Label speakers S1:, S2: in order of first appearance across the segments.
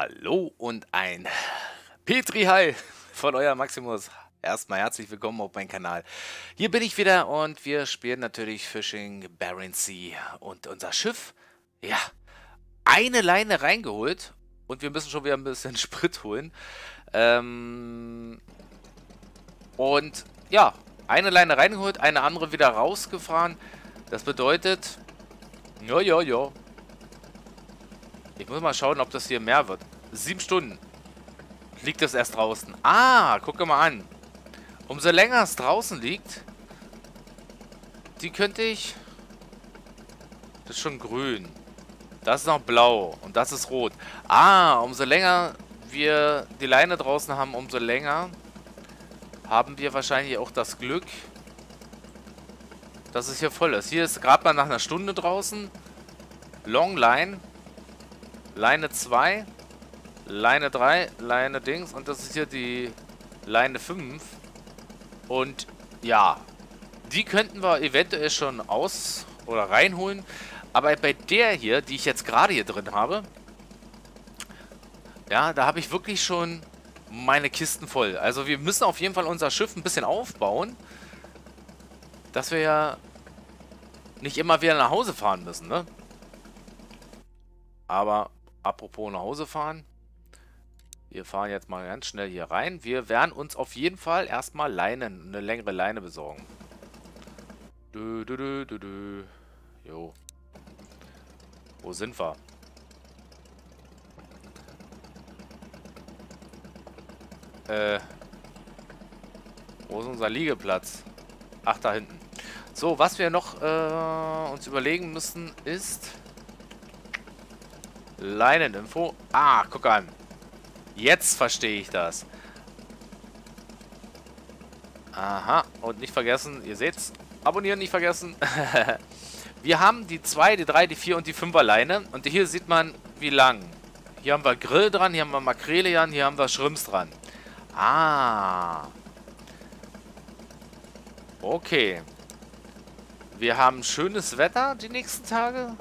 S1: Hallo und ein Petri Hi von euer Maximus. Erstmal herzlich willkommen auf meinem Kanal. Hier bin ich wieder und wir spielen natürlich Fishing Barents Sea. Und unser Schiff, ja, eine Leine reingeholt und wir müssen schon wieder ein bisschen Sprit holen. Ähm, und ja, eine Leine reingeholt, eine andere wieder rausgefahren. Das bedeutet, ja, ja, ja, ich muss mal schauen, ob das hier mehr wird. Sieben Stunden liegt es erst draußen. Ah, gucke mal an. Umso länger es draußen liegt, die könnte ich... Das ist schon grün. Das ist noch blau und das ist rot. Ah, umso länger wir die Leine draußen haben, umso länger haben wir wahrscheinlich auch das Glück, dass es hier voll ist. Hier ist gerade mal nach einer Stunde draußen. Long Line. Leine 2, Leine 3, Leine Dings und das ist hier die Leine 5. Und ja, die könnten wir eventuell schon aus- oder reinholen. Aber bei der hier, die ich jetzt gerade hier drin habe, ja, da habe ich wirklich schon meine Kisten voll. Also wir müssen auf jeden Fall unser Schiff ein bisschen aufbauen, dass wir ja nicht immer wieder nach Hause fahren müssen, ne? Aber apropos nach Hause fahren. Wir fahren jetzt mal ganz schnell hier rein. Wir werden uns auf jeden Fall erstmal Leinen, eine längere Leine besorgen. Dö, dö, dö, dö, dö. Jo. Wo sind wir? Äh. Wo ist unser Liegeplatz? Ach, da hinten. So, was wir noch äh, uns überlegen müssen, ist... Leineninfo. Ah, guck an. Jetzt verstehe ich das. Aha. Und nicht vergessen, ihr seht's. Abonnieren nicht vergessen. wir haben die 2, die 3, die 4 und die 5er Leine. Und hier sieht man, wie lang. Hier haben wir Grill dran, hier haben wir Makrele dran, hier haben wir Schrimps dran. Ah. Okay. Wir haben schönes Wetter die nächsten Tage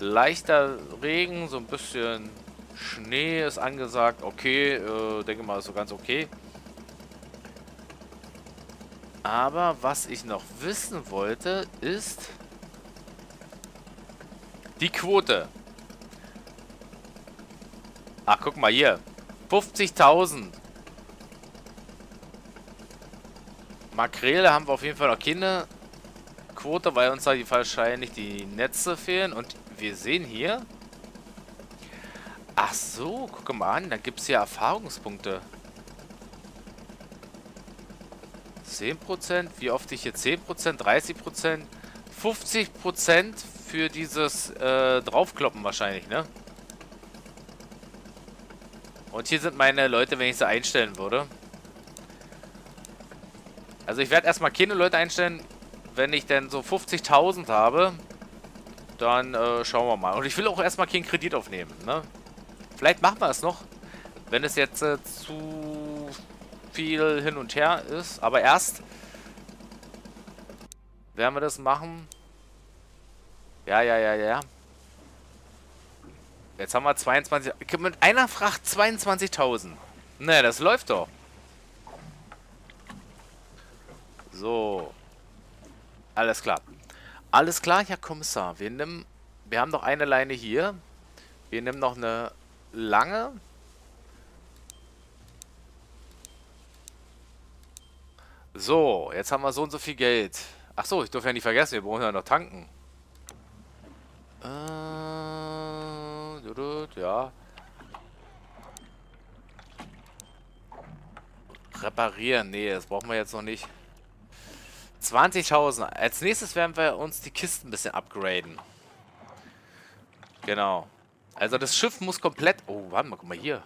S1: leichter Regen, so ein bisschen Schnee ist angesagt. Okay, äh, denke mal, ist so ganz okay. Aber was ich noch wissen wollte, ist die Quote. Ach, guck mal hier. 50.000. Makrele haben wir auf jeden Fall noch keine Quote, weil uns da wahrscheinlich die Netze fehlen. Und wir sehen hier... Ach so, guck mal an, da gibt es hier Erfahrungspunkte. 10%, wie oft ich hier 10%, 30%, 50% für dieses äh, Draufkloppen wahrscheinlich, ne? Und hier sind meine Leute, wenn ich sie einstellen würde. Also ich werde erstmal keine Leute einstellen, wenn ich denn so 50.000 habe. Dann äh, schauen wir mal. Und ich will auch erstmal keinen Kredit aufnehmen, ne? Vielleicht machen wir es noch, wenn es jetzt äh, zu viel hin und her ist. Aber erst werden wir das machen. Ja, ja, ja, ja. Jetzt haben wir 22... Mit einer Fracht 22.000. Ne, das läuft doch. So. Alles klar. Alles klar, Herr Kommissar. Wir nehmen, wir haben noch eine Leine hier. Wir nehmen noch eine lange. So, jetzt haben wir so und so viel Geld. Ach so, ich darf ja nicht vergessen, wir brauchen ja noch tanken. Äh, ja. Reparieren, nee, das brauchen wir jetzt noch nicht. 20.000. Als nächstes werden wir uns die Kisten ein bisschen upgraden. Genau. Also das Schiff muss komplett... Oh, warte mal, guck mal hier.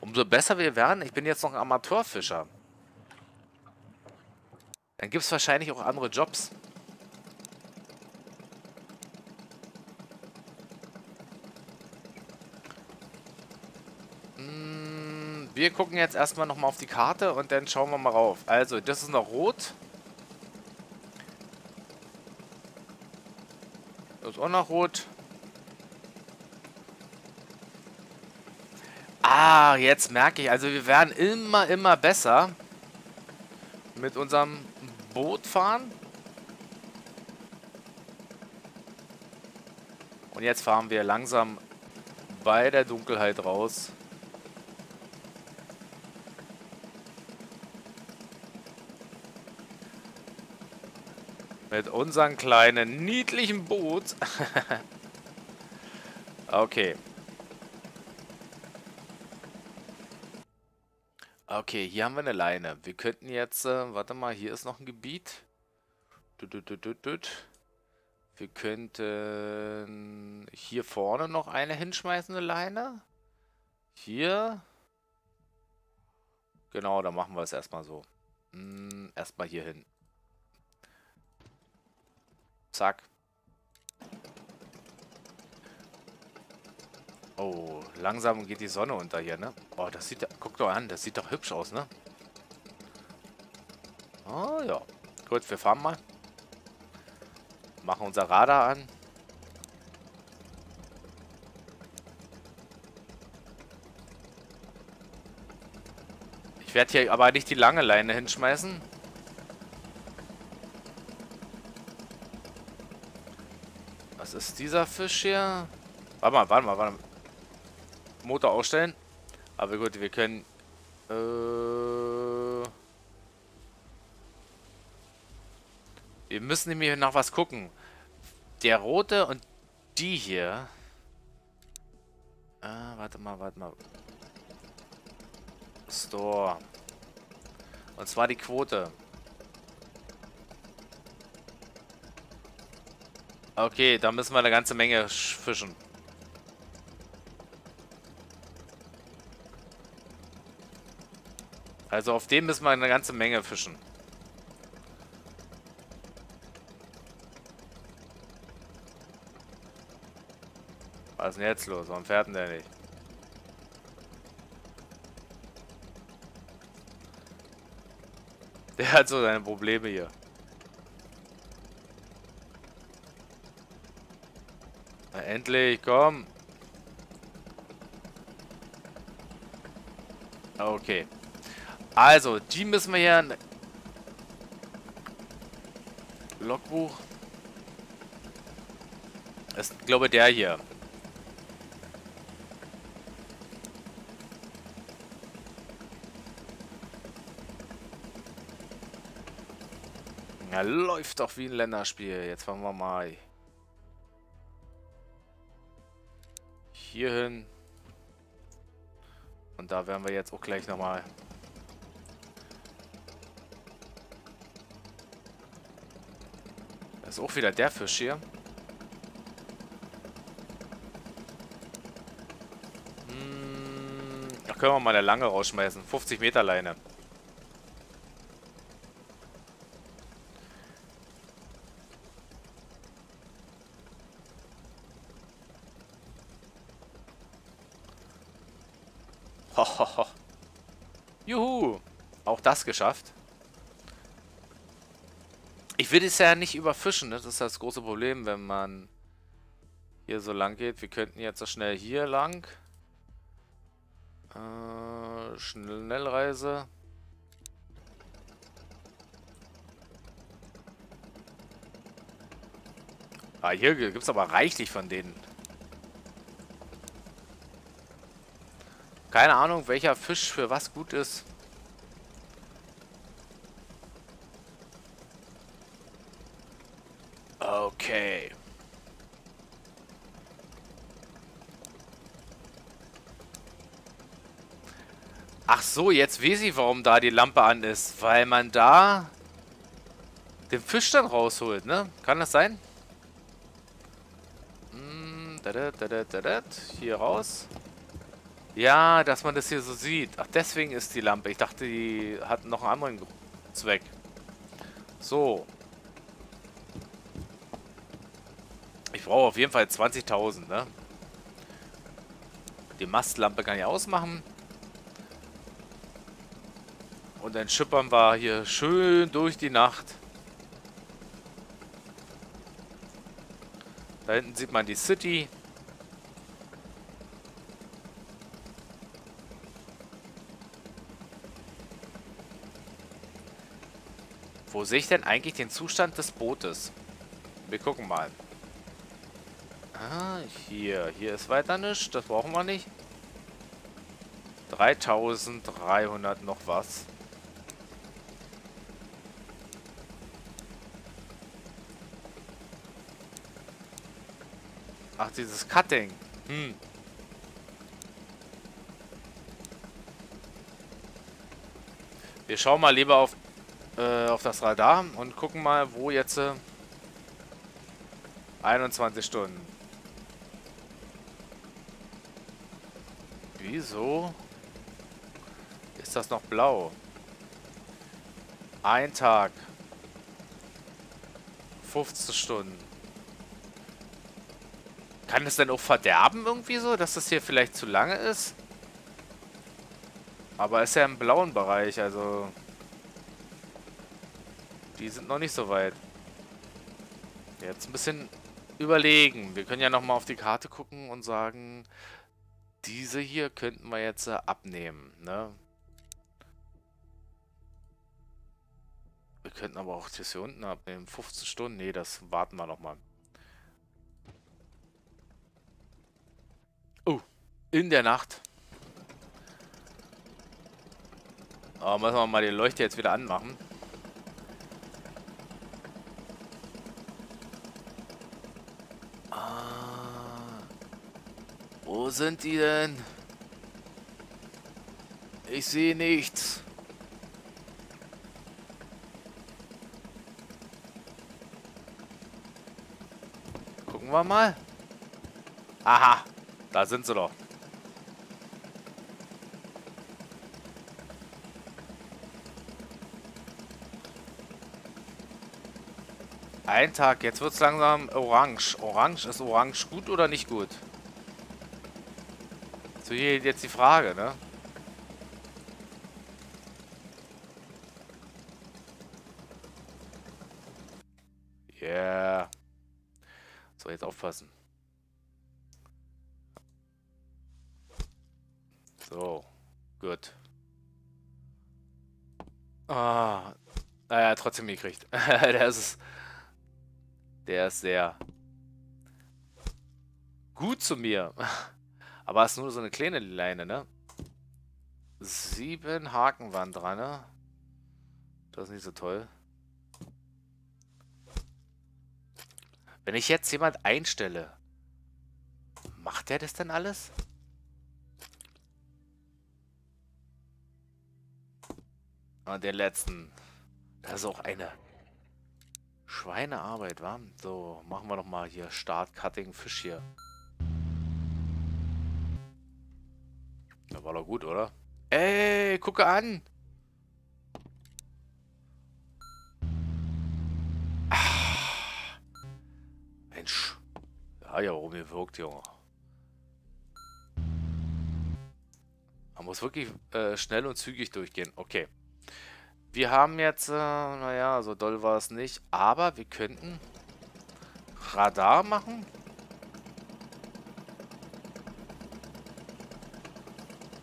S1: Umso besser wir werden. Ich bin jetzt noch ein Amateurfischer. Dann gibt es wahrscheinlich auch andere Jobs. Hm, wir gucken jetzt erstmal nochmal auf die Karte und dann schauen wir mal rauf. Also, das ist noch rot. Ist auch noch rot. Ah, jetzt merke ich, also wir werden immer, immer besser mit unserem Boot fahren. Und jetzt fahren wir langsam bei der Dunkelheit raus. Mit unserem kleinen, niedlichen Boot. okay. Okay, hier haben wir eine Leine. Wir könnten jetzt, äh, warte mal, hier ist noch ein Gebiet. Wir könnten hier vorne noch eine hinschmeißen, eine Leine. Hier. Genau, dann machen wir es erstmal so. Hm, erstmal hier hin. Zack. Oh, langsam geht die Sonne unter hier, ne? Oh, das sieht, guck doch an, das sieht doch hübsch aus, ne? Oh, ja. Gut, wir fahren mal. Machen unser Radar an. Ich werde hier aber nicht die lange Leine hinschmeißen. Was ist dieser Fisch hier? Warte mal, warte mal, warte mal. Motor ausstellen. Aber gut, wir können... Äh, wir müssen nämlich nach was gucken. Der rote und die hier... Äh, warte mal, warte mal. Store. Und zwar die Quote. Okay, da müssen wir eine ganze Menge fischen. Also auf dem müssen wir eine ganze Menge fischen. Was ist denn jetzt los? Warum fährt denn der nicht? Der hat so seine Probleme hier. Endlich, komm. Okay. Also, die müssen wir hier... Logbuch. Das ist, glaube der hier. Ja, läuft doch wie ein Länderspiel. Jetzt fahren wir mal hier hin. Und da werden wir jetzt auch gleich nochmal Das ist auch wieder der Fisch hier. Hm, da können wir mal eine lange rausschmeißen. 50 Meter Leine. Juhu. Auch das geschafft. Ich will es ja nicht überfischen, ne? das ist das große Problem, wenn man hier so lang geht. Wir könnten jetzt so schnell hier lang. Äh, Schnellreise. Ah, hier gibt es aber reichlich von denen. Keine Ahnung, welcher Fisch für was gut ist. Okay. Ach so, jetzt weiß ich, warum da die Lampe an ist. Weil man da den Fisch dann rausholt, ne? Kann das sein? Hm, hier raus. Ja, dass man das hier so sieht. Ach, deswegen ist die Lampe. Ich dachte, die hat noch einen anderen Zweck. So. Ich brauche auf jeden Fall 20.000, ne? Die Mastlampe kann ich ausmachen. Und dann schippern wir hier schön durch die Nacht. Da hinten sieht man die City. Wo sehe ich denn eigentlich den Zustand des Bootes? Wir gucken mal. Ah, hier. Hier ist weiter nichts. Das brauchen wir nicht. 3300 noch was. Ach, dieses Cutting. Hm. Wir schauen mal lieber auf, äh, auf das Radar und gucken mal, wo jetzt äh, 21 Stunden. Wieso ist das noch blau? Ein Tag. 15 Stunden. Kann es denn auch verderben irgendwie so, dass das hier vielleicht zu lange ist? Aber ist ja im blauen Bereich, also... Die sind noch nicht so weit. Jetzt ein bisschen überlegen. Wir können ja nochmal auf die Karte gucken und sagen, diese hier könnten wir jetzt äh, abnehmen, ne? Wir könnten aber auch das hier unten abnehmen. 15 Stunden? Nee, das warten wir nochmal. Oh, in der Nacht. Aber müssen wir mal die Leuchte jetzt wieder anmachen. Ah, wo sind die denn? Ich sehe nichts. Gucken wir mal. Aha, da sind sie doch. Ein Tag, jetzt wird es langsam orange. Orange, ist orange gut oder nicht gut? So hier jetzt die Frage, ne? Yeah. So, jetzt aufpassen. So, gut. Ah, naja, trotzdem gekriegt. Der ist der ist sehr gut zu mir. Aber es ist nur so eine kleine Leine, ne? Sieben Haken waren dran, ne? Das ist nicht so toll. Wenn ich jetzt jemand einstelle, macht der das denn alles? Und den letzten. Das ist auch eine Schweinearbeit, wa? So, machen wir doch mal hier Start Cutting Fisch hier. Da war doch gut, oder? Ey, gucke an! Ah, Mensch. Ja, ja, warum ihr wirkt, Junge. Man muss wirklich äh, schnell und zügig durchgehen. Okay. Wir haben jetzt, äh, naja, so doll war es nicht. Aber wir könnten Radar machen.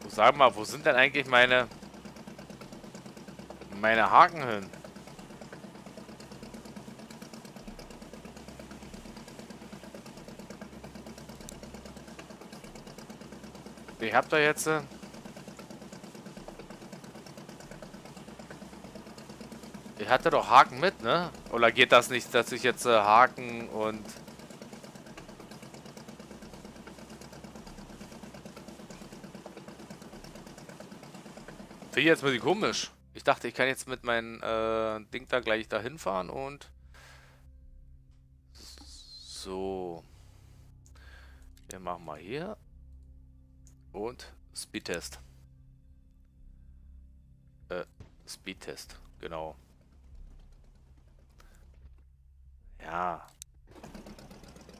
S1: Sag mal, wo sind denn eigentlich meine meine Haken hin? Ich hab da jetzt... Äh, Ich hatte doch Haken mit, ne? Oder geht das nicht, dass ich jetzt äh, Haken und... Finde ich jetzt ein bisschen komisch. Ich dachte, ich kann jetzt mit meinem äh, Ding da gleich dahin fahren und... So. Wir machen mal hier. Und Speedtest. Äh, Speedtest, genau. Ja.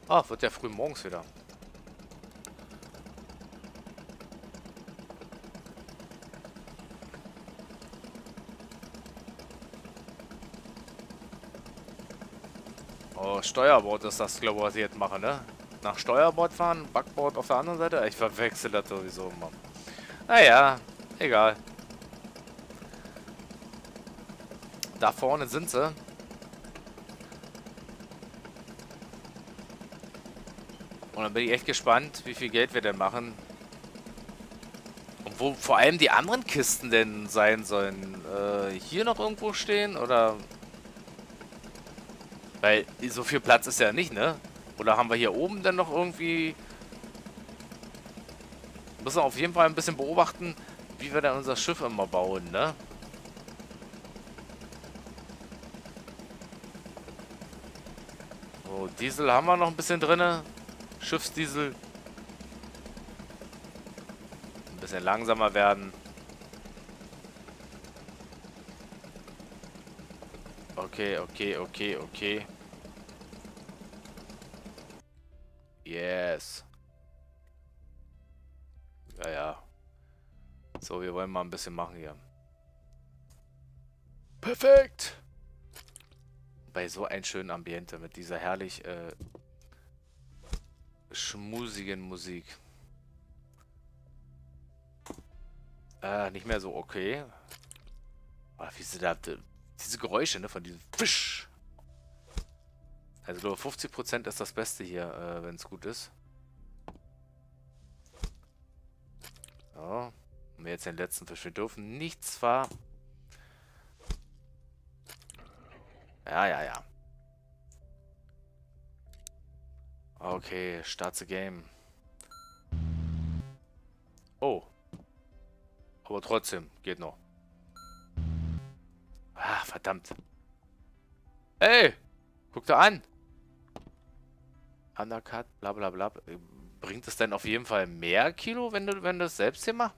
S1: Ah, wird ja früh morgens wieder. Steuerbord ist das, glaube ich, was ich jetzt mache, ne? Nach Steuerbord fahren, Backbord auf der anderen Seite? Ich verwechsel das sowieso immer. Naja, egal. Da vorne sind sie. Und dann bin ich echt gespannt, wie viel Geld wir denn machen. Und wo vor allem die anderen Kisten denn sein sollen. Äh, hier noch irgendwo stehen? Oder... Weil so viel Platz ist ja nicht, ne? Oder haben wir hier oben dann noch irgendwie... Müssen wir auf jeden Fall ein bisschen beobachten, wie wir dann unser Schiff immer bauen, ne? So, Diesel haben wir noch ein bisschen drin. Schiffsdiesel. Ein bisschen langsamer werden. Okay, okay, okay, okay. Yes. Ja, ja. So, wir wollen mal ein bisschen machen hier. Perfekt! Bei so einem schönen Ambiente mit dieser herrlich äh, schmusigen Musik. Äh, nicht mehr so okay. Aber wie sie da... Diese Geräusche, ne, von diesem Fisch. Also, glaube 50% ist das Beste hier, äh, wenn es gut ist. So. Und wir jetzt den letzten Fisch. Wir dürfen nichts zwar... Ja, ja, ja. Okay, start the game. Oh. Aber trotzdem, geht noch. Ah, verdammt. Ey! Guck da an! Undercut, bla bla bla. Bringt es denn auf jeden Fall mehr Kilo, wenn du, wenn du es selbst hier machst?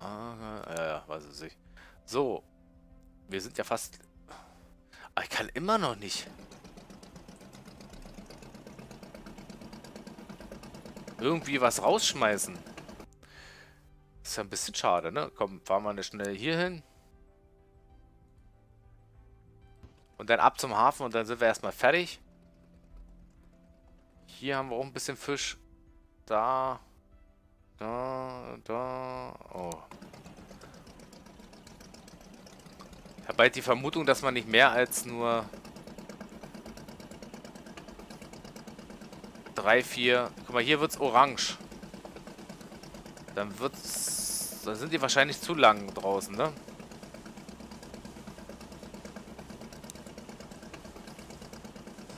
S1: Ah, ja, ja, weiß es nicht. So. Wir sind ja fast aber ich kann immer noch nicht. Irgendwie was rausschmeißen. Ist ja ein bisschen schade, ne? Komm, fahren wir eine schnell hier hin. Und dann ab zum Hafen und dann sind wir erstmal fertig. Hier haben wir auch ein bisschen Fisch. Da. Da. Da. Oh. Ich habe halt die Vermutung, dass man nicht mehr als nur drei, vier. Guck mal, hier wird's orange. Dann wird's. Dann sind die wahrscheinlich zu lang draußen, ne?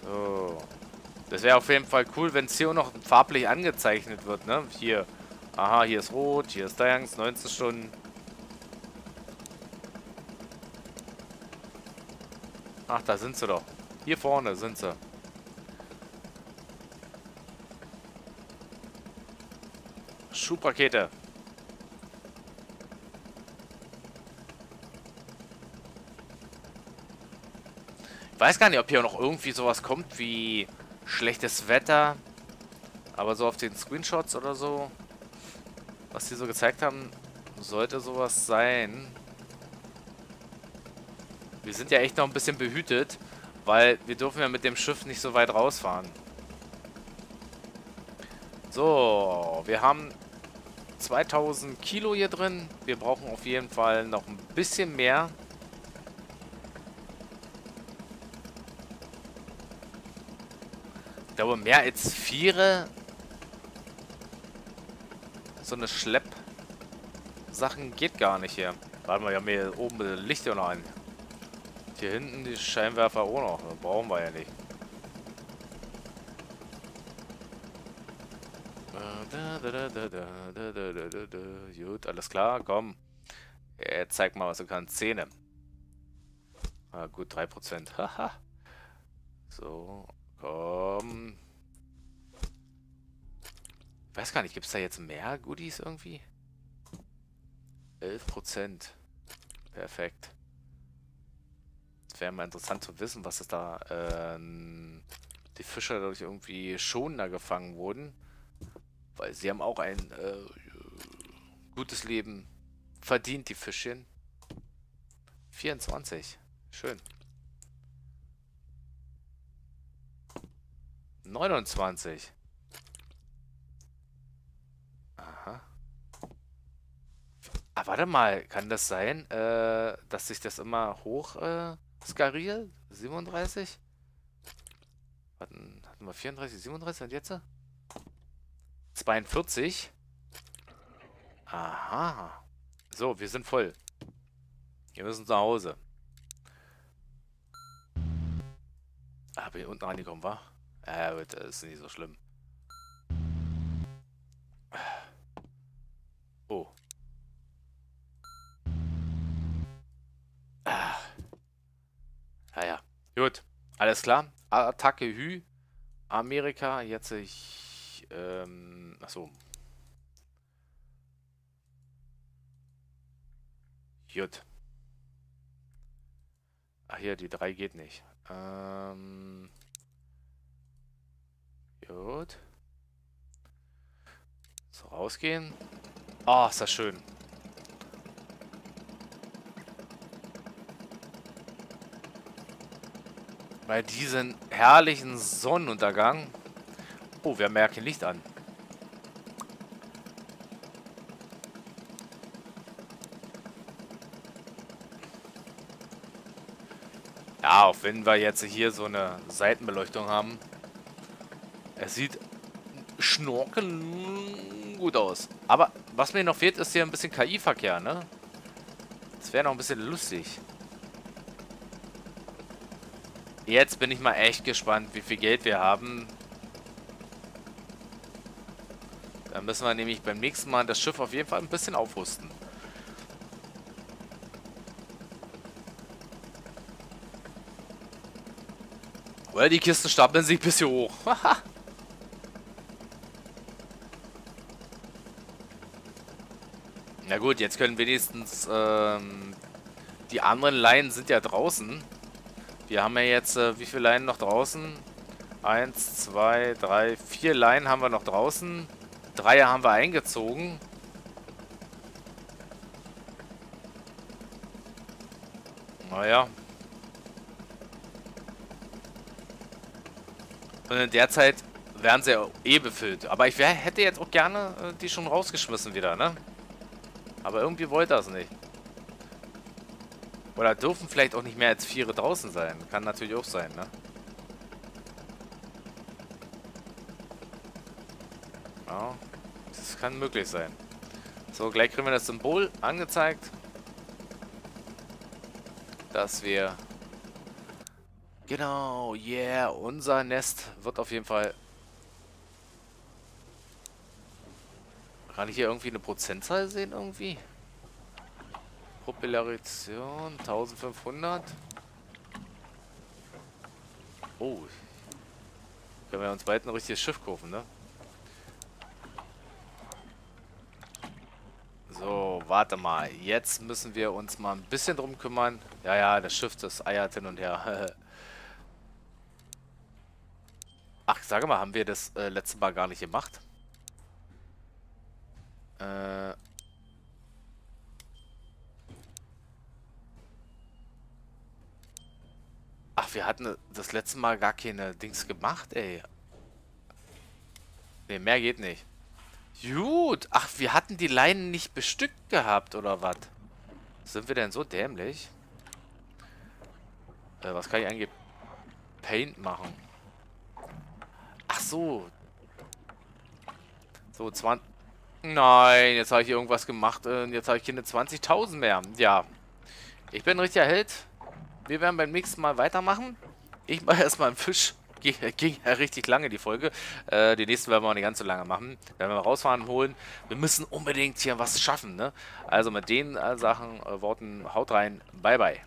S1: So. Das wäre auf jeden Fall cool, wenn es hier auch noch farblich angezeichnet wird, ne? Hier. Aha, hier ist rot, hier ist Dayans, 19 Stunden. Ach, da sind sie doch. Hier vorne sind sie. Schubrakete. Ich weiß gar nicht, ob hier noch irgendwie sowas kommt wie schlechtes Wetter. Aber so auf den Screenshots oder so, was die so gezeigt haben, sollte sowas sein. Wir sind ja echt noch ein bisschen behütet, weil wir dürfen ja mit dem Schiff nicht so weit rausfahren. So, wir haben 2000 Kilo hier drin. Wir brauchen auf jeden Fall noch ein bisschen mehr. Ich glaube, mehr als vier so eine Schlepp-Sachen geht gar nicht hier. Warte mal, wir haben hier oben Licht ja noch an. Hier hinten die Scheinwerfer auch noch. Das brauchen wir ja nicht. Gut, alles klar, komm. Jetzt zeig mal, was du kannst. Zähne. Ah, gut, 3%. Haha. so, komm. Ich weiß gar nicht, gibt es da jetzt mehr Goodies irgendwie? 11%. Perfekt wäre mal interessant zu wissen, was es da äh, die Fischer dadurch irgendwie schonender gefangen wurden. Weil sie haben auch ein äh, gutes Leben verdient, die Fischchen. 24. Schön. 29. Ah, warte mal, kann das sein, äh, dass sich das immer hoch äh, skaliert? 37? Hatten, hatten wir 34, 37 und jetzt? 42? Aha. So, wir sind voll. Wir müssen nach Hause. Ah, bin ich unten angekommen, wa? Ja, gut, das ist nicht so schlimm. Oh. Ah. Ja, ja. Gut. Alles klar. Attacke Hü. Amerika. Jetzt ich. Ähm. Achso. Gut. Ach hier, die 3 geht nicht. Ähm. Gut. So, rausgehen. Oh, ist das schön. Bei diesem herrlichen Sonnenuntergang. Oh, wir merken Licht an. Ja, auch wenn wir jetzt hier so eine Seitenbeleuchtung haben. Es sieht schnorkeln gut aus. Aber was mir noch fehlt, ist hier ein bisschen KI-Verkehr, ne? Das wäre noch ein bisschen lustig. Jetzt bin ich mal echt gespannt, wie viel Geld wir haben. Dann müssen wir nämlich beim nächsten Mal das Schiff auf jeden Fall ein bisschen aufrüsten. Oder die Kisten stapeln sich bis hier hoch. Na gut, jetzt können wenigstens ähm, die anderen Leinen sind ja draußen. Wir haben ja jetzt, äh, wie viele Leinen noch draußen? Eins, zwei, drei, vier Leinen haben wir noch draußen. Drei haben wir eingezogen. Naja. Und in der Zeit werden sie eh befüllt. Aber ich wär, hätte jetzt auch gerne äh, die schon rausgeschmissen wieder, ne? Aber irgendwie wollte das nicht. Oder dürfen vielleicht auch nicht mehr als vier draußen sein. Kann natürlich auch sein, ne? Ja, das kann möglich sein. So, gleich kriegen wir das Symbol angezeigt. Dass wir Genau, yeah, unser Nest wird auf jeden Fall... Kann ich hier irgendwie eine Prozentzahl sehen irgendwie? Popularisation 1500. Oh. Können wir uns bald ein richtiges Schiff kaufen, ne? So, warte mal. Jetzt müssen wir uns mal ein bisschen drum kümmern. Ja, ja, das Schiff, das eiert hin und her. Ach, sage mal, haben wir das äh, letzte Mal gar nicht gemacht? Äh... Ach, wir hatten das letzte Mal gar keine Dings gemacht, ey. Ne, mehr geht nicht. Gut. Ach, wir hatten die Leinen nicht bestückt gehabt, oder was? Sind wir denn so dämlich? Äh, was kann ich eigentlich Paint machen? So. So, 20... Nein, jetzt habe ich irgendwas gemacht und jetzt habe ich keine 20.000 mehr. Ja. Ich bin ein richtiger Held. Wir werden beim nächsten Mal weitermachen. Ich mache erstmal einen Fisch. Ging ja richtig lange die Folge. Äh, die nächsten werden wir auch nicht ganz so lange machen. Werden wir rausfahren holen. Wir müssen unbedingt hier was schaffen, ne? Also mit den äh, Sachen, äh, Worten, haut rein. Bye, bye.